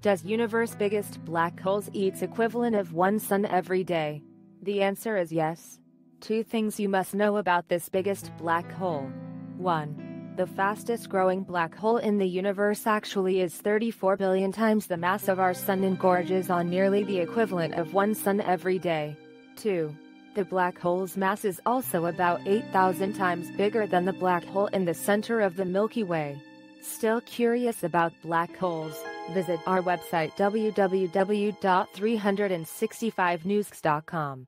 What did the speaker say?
Does universe biggest black holes eats equivalent of one sun every day? The answer is yes. Two things you must know about this biggest black hole. 1. The fastest growing black hole in the universe actually is 34 billion times the mass of our sun and gorges on nearly the equivalent of one sun every day. 2. The black hole's mass is also about 8,000 times bigger than the black hole in the center of the Milky Way. Still curious about black holes? Visit our website www.365newsx.com.